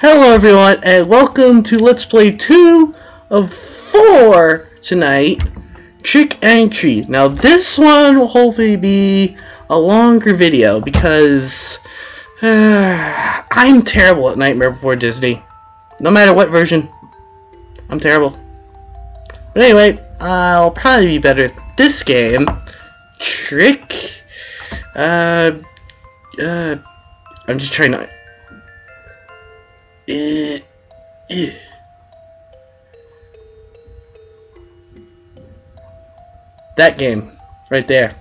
Hello everyone and welcome to Let's Play 2 of 4 tonight, Trick and Treat. Now this one will hopefully be a longer video because uh, I'm terrible at Nightmare Before Disney. No matter what version, I'm terrible. But anyway, I'll probably be better at this game, Trick. Uh, uh, I'm just trying to Eh, eh. That game, right there.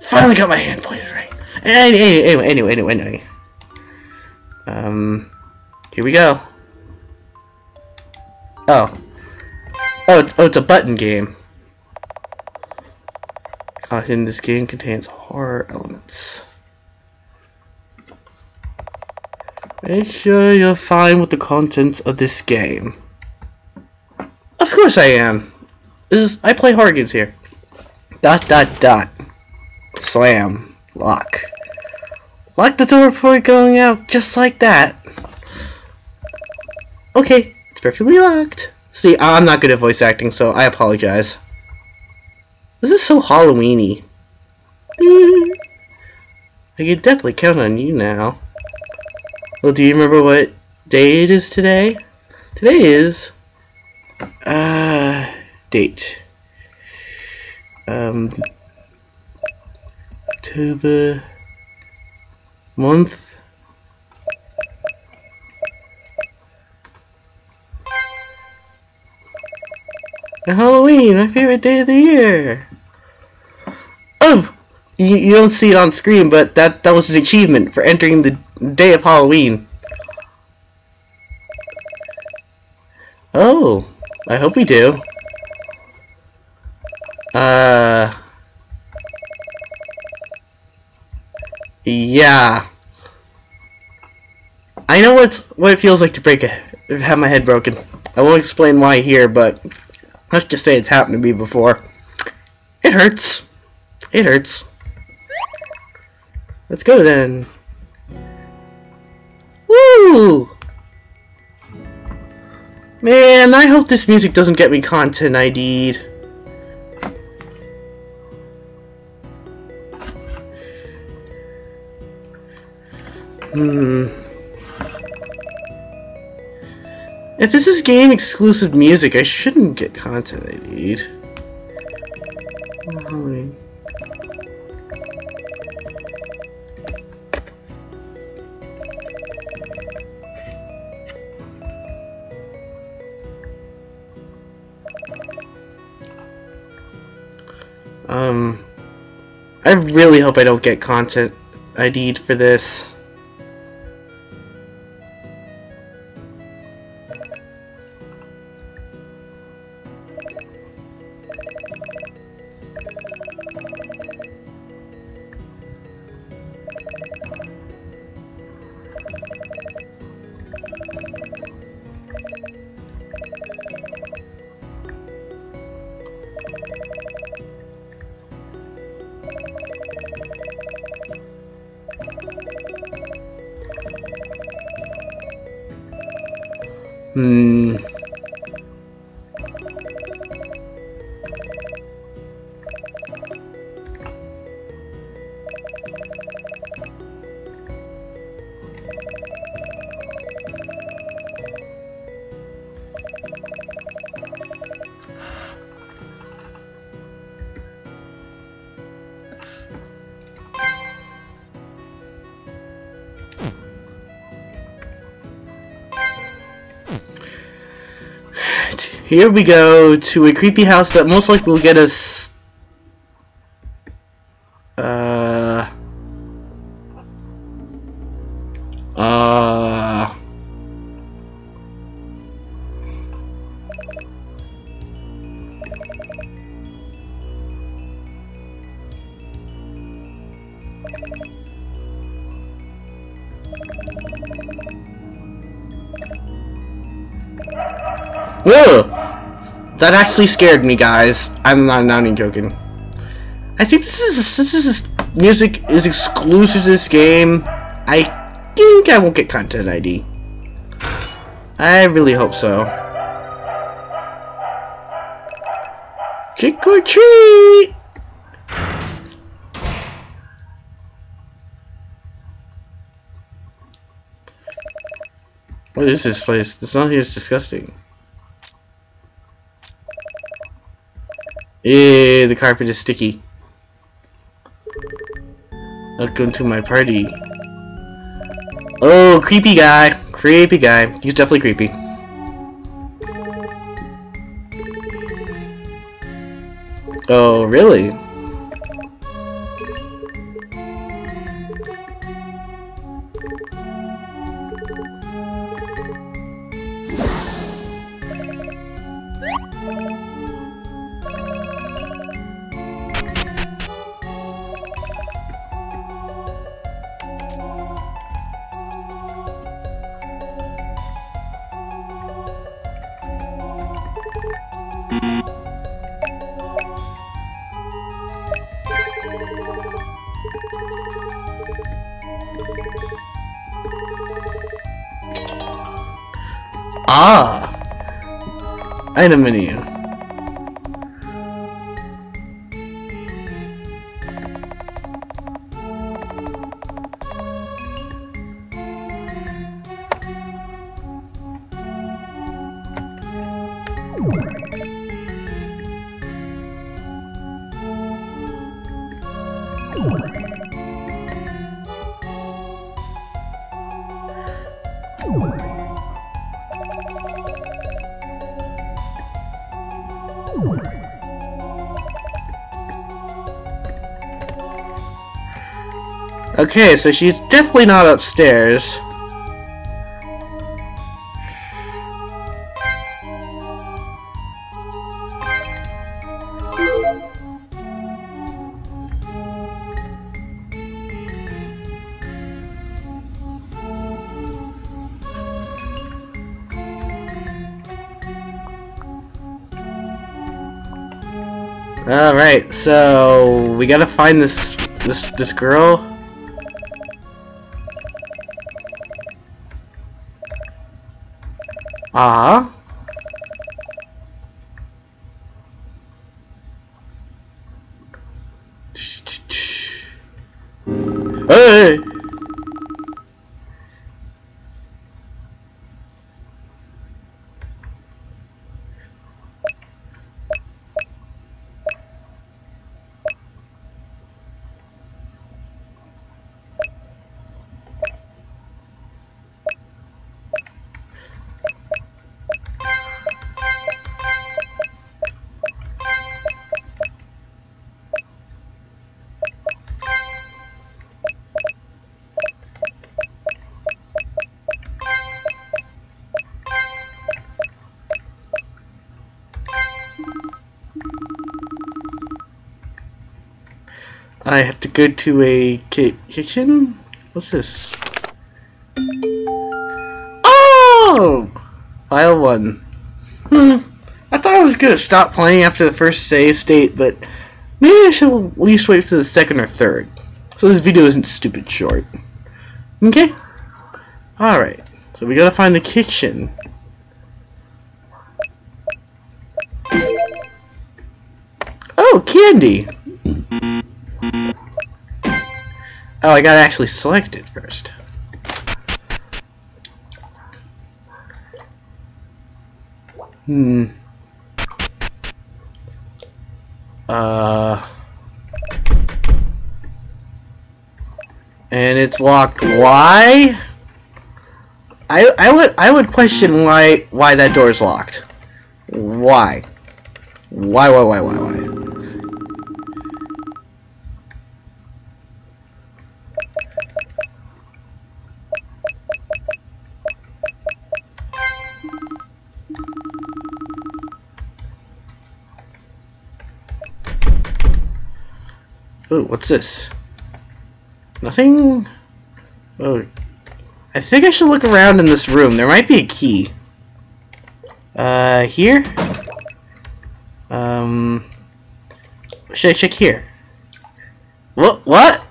Finally got my hand pointed right. Anyway, anyway, anyway, anyway, anyway. Um, here we go. Oh. Oh, it's, oh, it's a button game. Content this game contains horror elements. Make sure you're fine with the contents of this game. Of course I am. This is I play horror games here. Dot dot dot. Slam. Lock. Lock the door before going out, just like that. Okay, it's perfectly locked. See, I'm not good at voice acting, so I apologize. This is so Halloweeny. I can definitely count on you now. Well, do you remember what day it is today? Today is, uh, date. Um, October, month. And Halloween, my favorite day of the year. You, you don't see it on screen, but that, that was an achievement for entering the day of Halloween. Oh, I hope we do. Uh... Yeah. I know what's what it feels like to break a have my head broken. I won't explain why here, but let's just say it's happened to me before. It hurts. It hurts. Let's go then. Woo! Man, I hope this music doesn't get me content ID'd. Hmm. If this is game exclusive music, I shouldn't get content ID'd. Oh, really hope I don't get content ID'd for this. Hmm. Here we go to a creepy house that most likely will get us... Uh... Uh... Whoa! That actually scared me, guys. I'm not, not even joking. I think this is this is music is exclusive to this game. I think I won't get content ID. I really hope so. Trick or treat! What is this place? The smell here is disgusting. Eh, the carpet is sticky. Welcome to my party. Oh, creepy guy. Creepy guy. He's definitely creepy. Oh, really? Ah! Item menu. Okay, so she's definitely not upstairs. Alright, so we gotta find this this this girl. Ah. Hey! I have to go to a ki kitchen? What's this? Oh! File 1. Hmm. I thought I was gonna stop playing after the first save state, but maybe I should at least wait for the second or third. So this video isn't stupid short. Okay? Alright. So we gotta find the kitchen. Oh, candy! Oh, I gotta actually select it first. Hmm. Uh. And it's locked. Why? I I would I would question why why that door is locked. Why? Why why why why why? Oh, what's this? Nothing? Oh. I think I should look around in this room. There might be a key. Uh, here? Um... Should I check here? What? What?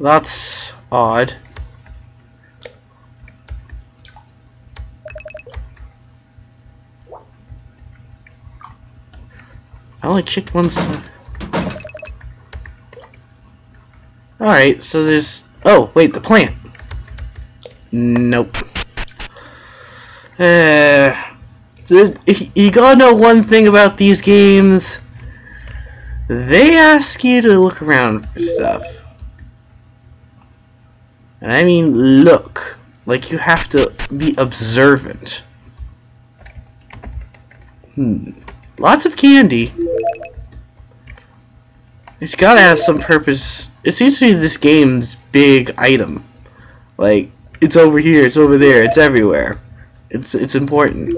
That's odd. I only checked once. Alright, so there's... Oh, wait, the plant. Nope. Uh, you gotta know one thing about these games. They ask you to look around for stuff. And I mean look. Like you have to be observant. Hmm. Lots of candy. It's gotta have some purpose. It seems to be this game's big item. Like, it's over here, it's over there, it's everywhere. It's it's important.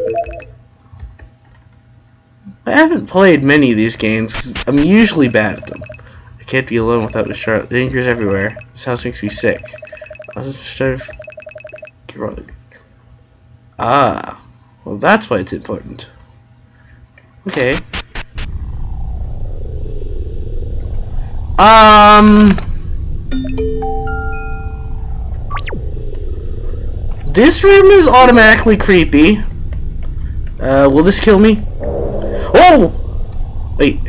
I haven't played many of these games. I'm usually bad at them. I can't be alone without the sharp. Danger's everywhere. This house makes me sick. I was just trying. Ah. Well, that's why it's important. Okay. Um... This room is automatically creepy. Uh, will this kill me? Oh! Wait.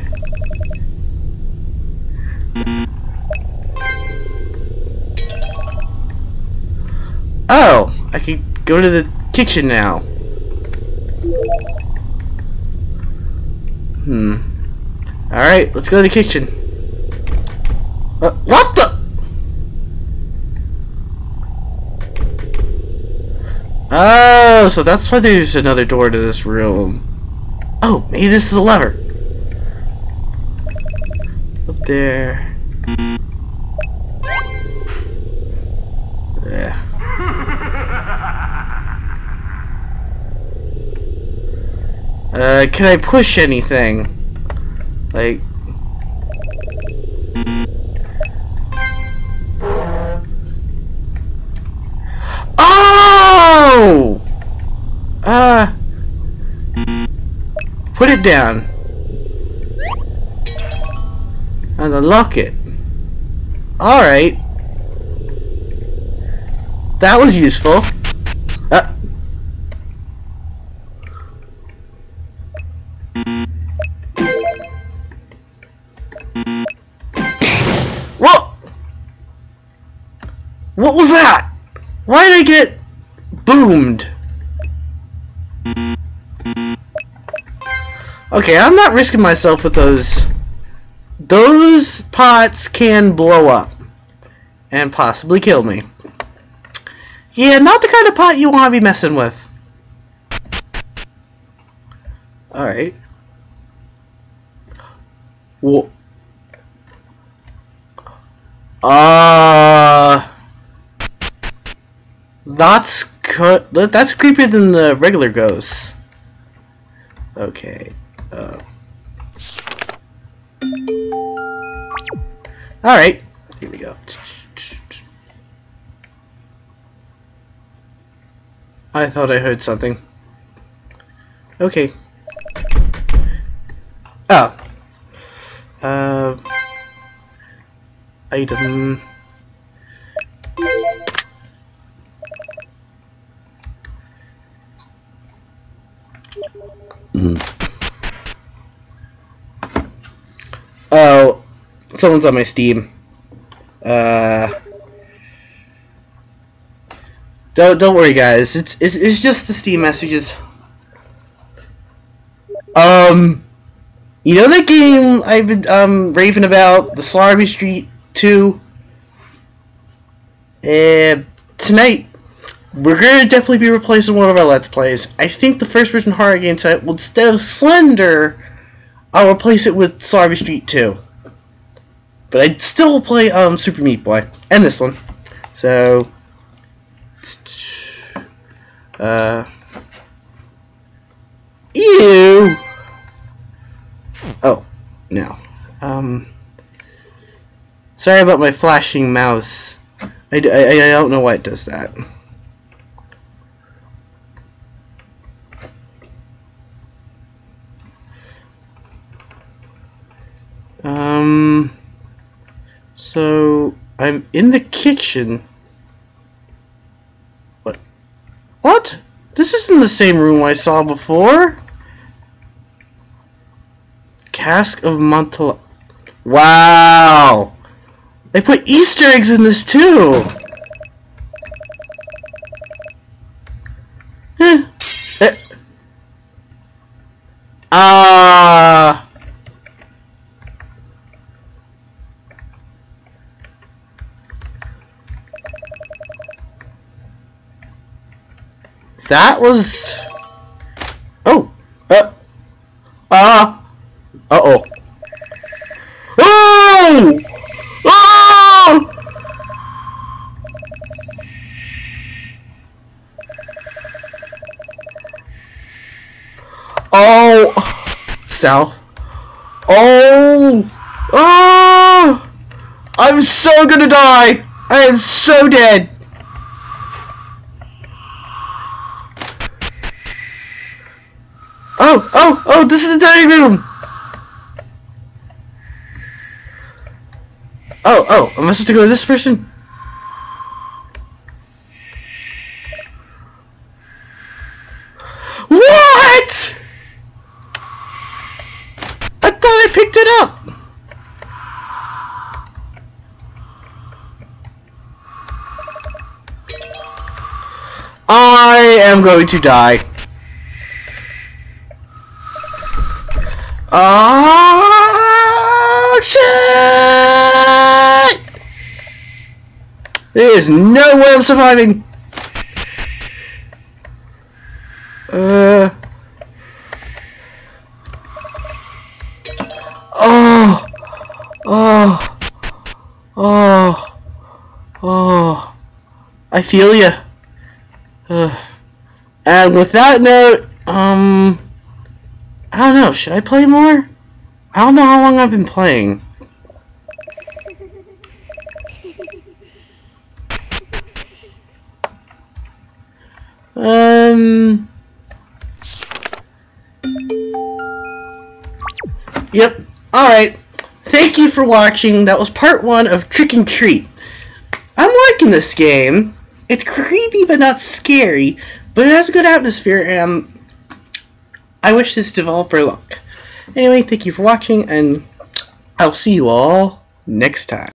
Oh! I can go to the kitchen now. Hmm. Alright, let's go to the kitchen. Uh, what the? Oh, so that's why there's another door to this room. Oh, maybe this is a lever. Up there. Yeah. Uh, can I push anything? Like... Put it down. And unlock it. Alright. That was useful. Uh. What? What was that? Why did I get boomed? Okay, I'm not risking myself with those. Those pots can blow up. And possibly kill me. Yeah, not the kind of pot you want to be messing with. Alright. Uh, that's that's creepier than the regular ghosts. Okay. Uh. Alright. Here we go. I thought I heard something. Okay. Oh. Uh. Item. Oh, someone's on my Steam. Uh, don't don't worry, guys. It's it's it's just the Steam messages. Um, you know that game I've been um raving about, the Slarby Street Two. Uh, tonight we're gonna definitely be replacing one of our Let's Plays. I think the first person horror game tonight instead of Slender I'll replace it with Slarby Street 2. But I'd still play um, Super Meat Boy. And this one. So... Uh... Ew! Oh, no. Um... Sorry about my flashing mouse. I, I, I don't know why it does that. Um, so I'm in the kitchen. What? What? This isn't the same room I saw before. Cask of Montel. Wow! They put Easter eggs in this too! That was. Oh. Uh. Ah. Uh. Uh oh. Oh! Oh! Oh! South. Oh! Oh! I'm so gonna die! I am so dead! Oh! Oh! Oh! This is the dining room! Oh! Oh! Am I supposed to go to this person? What? I thought I picked it up! I am going to die. Oh shit! There is no way I'm surviving. Uh. Oh. Oh. Oh. Oh. I feel you. Uh. And with that note, um. I don't know, should I play more? I don't know how long I've been playing. Um... Yep, alright. Thank you for watching. That was part one of Trick and Treat. I'm liking this game. It's creepy but not scary, but it has a good atmosphere and I wish this developer luck. Anyway, thank you for watching, and I'll see you all next time.